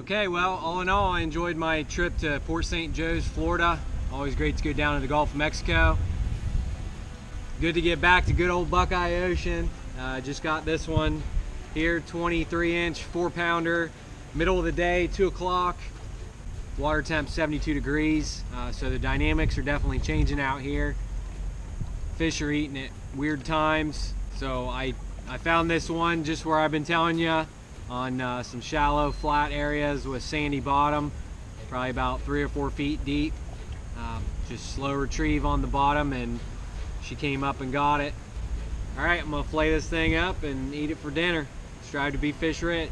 Okay, well, all in all, I enjoyed my trip to Port St. Joe's, Florida. Always great to go down to the Gulf of Mexico. Good to get back to good old Buckeye Ocean. Uh, just got this one here, 23 inch, four pounder, middle of the day, two o'clock. Water temp 72 degrees, uh, so the dynamics are definitely changing out here. Fish are eating at weird times, so I, I found this one just where I've been telling you on uh, some shallow flat areas with sandy bottom, probably about three or four feet deep. Um, just slow retrieve on the bottom and she came up and got it. All right, I'm gonna flay this thing up and eat it for dinner. Strive to be fish rich.